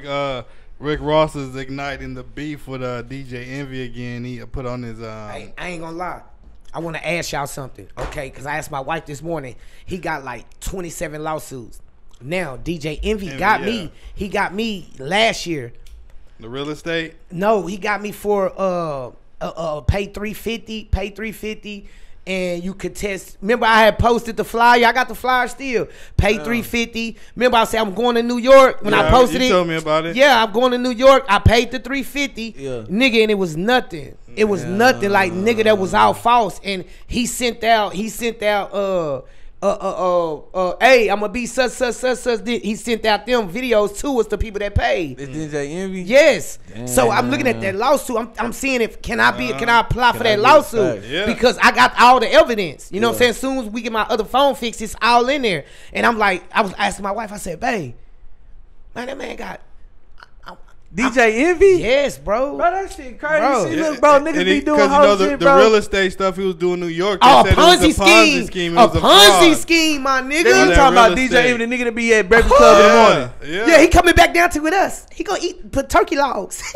uh, Rick Ross is igniting the beef with uh, DJ Envy again. He put on his. Um, I, I ain't gonna lie. I want to ask y'all something, okay? Because I asked my wife this morning. He got like 27 lawsuits. Now DJ Envy, Envy, got yeah. me. He got me last year. the real estate. No, he got me for uh uh, uh pay 350, pay 350 and you could test. Remember I had posted the flyer. I got the flyer still. Pay 350. Remember I said I'm going to New York when I Yeah, posted you it. told me about it. Yeah, I'm going to New York. I paid the 350. Yeah. Nigga and it was nothing. It was nothing like nigga that was all false and he sent out he sent out uh uh, uh, uh, uh, hey, I'm gonna be such, such, such, such. He sent out them videos to us, the people that paid. It's DJ Envy. Yes. Damn. So I'm looking at that lawsuit. I'm, I'm seeing if can I be can I apply for Uh-huh. That lawsuit Yeah. because I got all the evidence. You know what I'm saying? As soon as we get my other phone fixed, it's all in there. And I'm like, I was asking my wife. I said, "Babe, man, that man got DJ Envy. yes, bro. Bro, that shit crazy. Bro. See, look, bro, niggas And be he- doing 'cause whole you know the, shit, the real estate stuff he was doing in New York. Oh, they Oh, a was Ponzi a scheme. Ponzi scheme. It A was a Ponzi fraud. scheme, my nigga. you talking about real DJ estate. Envy, the nigga that be at Breakfast Club in the morning. Yeah, Yeah, he coming back down to with us. He gonna eat put turkey logs.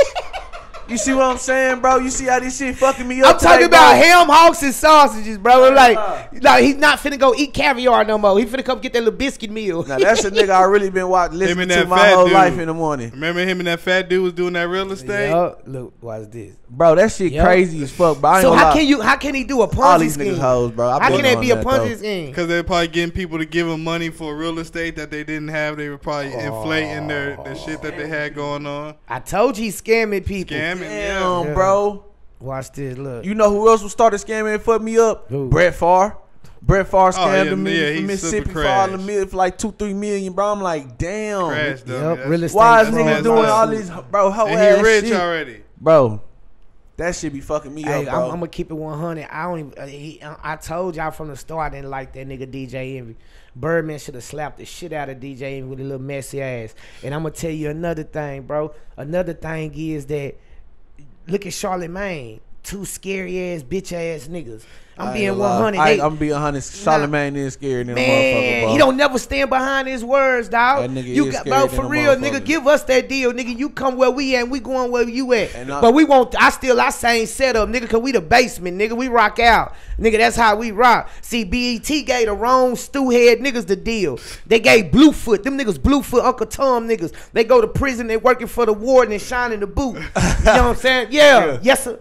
You see what I'm saying, bro? You see how this shit fucking me up? I'm talking about bro? ham hocks and sausages, bro. Yeah. Like, like he's not finna go eat caviar no more. He finna come get that little biscuit meal. Now that's a nigga I really been watching, listening to my whole dude. life in the morning, Remember him and that fat dude was doing that real estate? Yup. Look, what's this? bro. That shit Yup. crazy as fuck. Bro, I ain't So how lie. can you? How can he do a All Ponzi these scheme? niggas hoes, bro. I How been can that be a that, Ponzi though. scheme? Because they're probably getting people to give them money for real estate that they didn't have. They were probably inflating their the shit that they had going on. I told you he's scamming people. Scamming, Damn, yeah. Yeah. bro. Watch this. Look. You know who else was started scamming and fucked me up? Who? Brett Favre. Brett Favre scammed Oh, yeah, the million yeah, from Mississippi super for all the crashed. million for like two, three million, bro. I'm like, damn. Crash dummy. Yep, That's- real estate Why is fraud. niggas doing up. all these, bro? Whole And he rich shit. already. bro. That shit be fucking me Hey, up, I'm, bro. I'm gonna keep it 100. I don't. Even, uh, he, I I told y'all from the start I didn't like that nigga DJ Envy. Birdman should have slapped the shit out of DJ Envy with a little messy ass. And I'm gonna tell you another thing, bro. Another thing is that look at Charlamagne. Two scary ass bitch ass niggas. I'm being ain't gonna 100. I, I'm being 100. Charlamagne is scared than a motherfucker, Man, he don't never stand behind his words, dog. That nigga you got, scary bro, for real, nigga. Give us that deal, nigga. You come where we at, and we going where you at. And I- but we won't. I still, I same setup, nigga. Cause we the basement, nigga. We rock out, nigga. That's how we rock. See, BET gave the wrong stew head niggas the deal. They gave Bluefoot, them niggas, Bluefoot, Uncle Tom niggas. They go to prison. They working for the warden and shining the boot. you know what I'm saying? Yeah, Yeah. yes sir.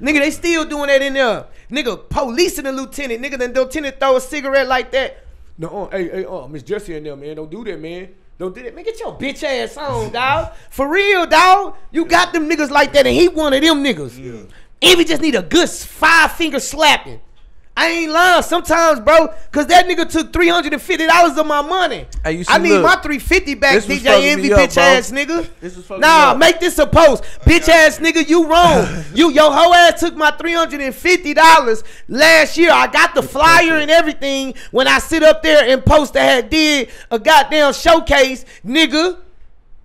Nigga, they still doing that in there. Nigga, police and the lieutenant. Nigga, then the lieutenant throw a cigarette like that. No, uh, hey, hey, uh, Miss Jessie in there, man. Don't do that, man. Don't do that. Man, get your bitch ass on, dog. For real, dog. You got them niggas like that, and he one of them niggas. And we just need a good five finger slapping. I ain't lying sometimes, bro, cause that nigga took three hundred and fifty dollars of my money. Hey, you see, I need look, my three fifty back, DJ Envy, up, bitch bro. ass nigga. This nah, make this a post, bitch ass nigga. You wrong. you your whole ass took my three hundred and fifty dollars last year. I got the flyer and everything. When I sit up there and post, I had did a goddamn showcase, nigga.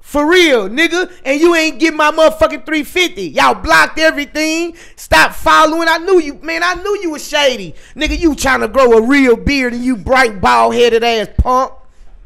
For real, nigga, and you ain't get my motherfucking 350. Y'all blocked everything. Stop following. I knew you, man. I knew you was shady. Nigga, you trying to grow a real beard and you bright bald headed ass punk.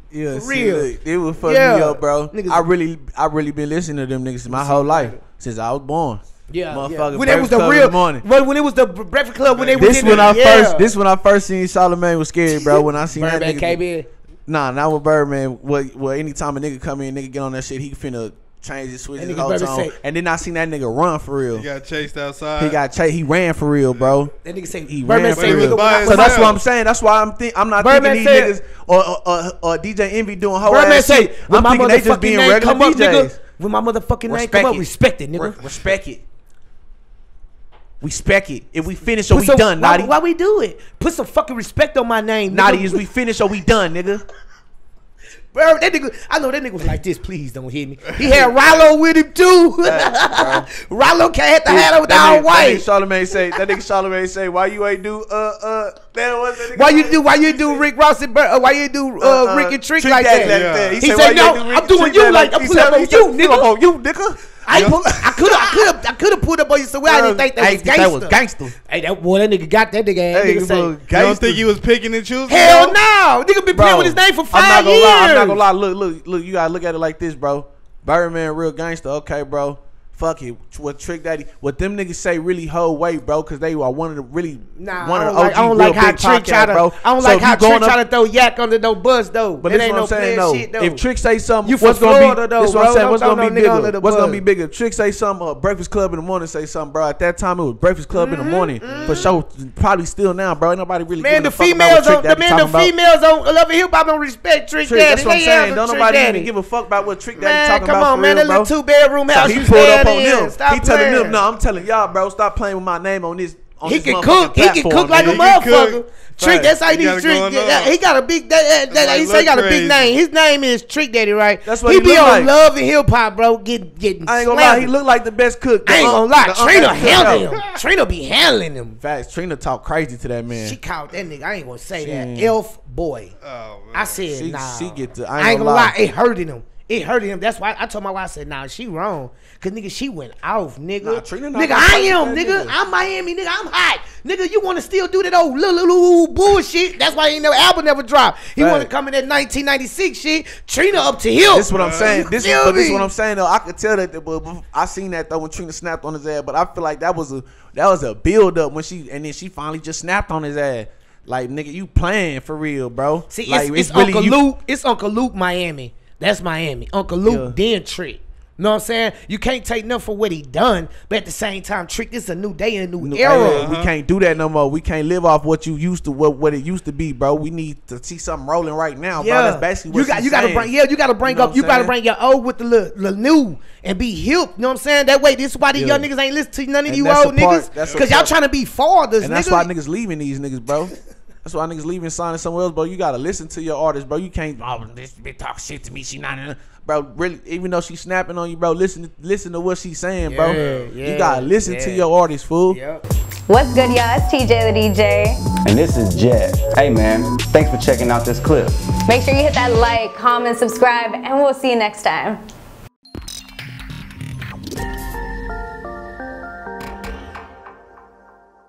Yeah, For see, real. look, it was fucking Yeah. me up, bro. Niggas- I really, I really been listening to them niggas my whole life since I was born. Yeah, motherfucker. When it was the Breakfast Club in real the morning. When, when it was the Breakfast Club when they was This in when the, I yeah. first, this when I first seen Charlamagne was scary, bro. When I seen that Birdman nigga, KB. Nah, not with Birdman. Well, well, anytime a nigga come in, nigga get on that shit, he finna change his switch That his nigga whole better tone. say- And then I seen that nigga run for real. He got chased outside. He got chased. He ran for real, bro. That nigga say He Birdman ran say for nigga real. when I So So that's what I'm saying. That's why I'm think I'm not Birdman thinking these said- niggas or, or, or, or DJ Envy doing whole Birdman ass say shit. when I'm my thinking they just motherfucking being name regular come up, DJs. nigga. When my motherfucking name Respect come up, it. respect it, nigga. Re- respect it. We spec it. If we finish or Put we some- done, why, Notti. why we do it? Put some fucking respect on my name, nigga. Notti is we finish or we done, nigga. Bro, that nigga, I know that nigga was like this. Please don't hit me. He had Rollo with him too. Rollo can't have to have it with all That nigga white. Charlamagne say, that nigga Charlamagne say, why you ain't do, uh, uh, that was that nigga Why you do? Why you do Rick Ross and Bur- uh, Why you do uh, uh, Rick and Trick Trick like Daddy that? like that. He, said, said, why you "No, do Rick I'm and doing Trick you Daddy like I'm he pulling said- up on he you, pull up nigga. on you, nigga. I pull, I could have, I could have, I could have pulled up on you so I didn't um, think that I was think that was gangster. gangster. Hey, that boy, that nigga got that nigga. Hey, nigga say, You don't think he was picking and choosing? hell no, nigga been playing with his name for five I'm not gonna years. lie. I'm not gonna lie. Look, look, look. You gotta look at it like this, bro. Birdman real gangster. Okay, bro. Fuck it. What Trick Daddy? What them niggas say really hold weight, bro? Because they are one of the really Nah, one of the OG like, I don't real like how big Trick try podcast, to. bro. I don't So like how Trick try to throw yak under no bus though. But it ain't what no I'm saying playing though. shit though. If Trick say something, You what's gonna Florida, be? though, this what. I'm saying. What's gonna be bigger? What's gonna be bigger? Trick say something. Uh, Breakfast Club in the morning say something, bro. At that time it was Breakfast Club in the morning for sure. Probably still now, bro. Ain't nobody really. Man, the a fuck about females on the man, the females on Love Hip Hop don't respect Trick, Daddy. that's what I'm saying. Don't nobody even give a fuck about what Trick Daddy talking come about on, for man. That little two bedroom house. He you pulled up staying on them. Stop he telling playing. them, no, I'm telling y'all, bro, stop playing with my name on this. On He this can motherfucking cook. He can cook like a nigga. man. He can motherfucker. cook. Trick. That's how He he trick. going yeah. He got a big. That, that, that, like he say he got a big name. His name is Trick Daddy, right? That's what he he be on like. Love and Hip Hop, bro. Get getting. I ain't gonna lie, he look like the best cook. The I ain't un- gonna lie. Trina uncut cook handling him. Trina be handling him. Facts. Trina talk crazy to that man. She called that nigga. I ain't gonna say that. Elf boy. Oh, man. I said, She- nah. she get the- I I ain't, ain't gonna gonna lie. lie. It hurted him. It hurted him. That's why I told my wife, I said, nah, she wrong. Cause nigga, she went off, nigga. Nah, Trina nigga, I am, nigga. nigga. I'm Miami, nigga. I'm hot. Nigga, you wanna still do that old little, little, little bullshit. That's why he never album never dropped. He Right. wanna come in that 1996 shit. Trina up to him. This is what I'm saying. This, Feel but this me? what I'm saying though. I could tell that, but but I seen that though when Trina snapped on his ass. But I feel like that was a that was a build up when she and then she finally just snapped on his ass. Like nigga, you playing for real, bro? See, like, it's, it's, Uncle you- Luke. It's Uncle Luke, Miami. That's Miami. Uncle Luke, then Trick. You know what I'm saying? You can't take nothing for what he done, but at the same time, Trick, this is a new day and a new New era. era. We can't do that no more. We can't live off what you used to what what it used to be, bro. We need to see something rolling right now, bro. That's basically what you got. You got to bring. Yeah, you got to bring You know up. You got to bring your old with the little, little new and be hip. You know what I'm saying? That way, this is why these Yeah. young niggas ain't listen to none of And you old part- niggas because y'all trying to be fathers, And that's why niggas leaving these niggas, bro. That's why niggas leaving signing somewhere else, bro. You gotta listen to your artist, bro. You can't oh this bitch talk shit to me. She not in bro. Really, even though she's snapping on you, bro. Listen, listen to what she's saying, bro. Yeah, yeah, you gotta listen to your artist, fool. Yep. What's good, y'all? It's TJ the DJ. And this is Jet. Hey man, thanks for checking out this clip. Make sure you hit that like, comment, subscribe, and we'll see you next time.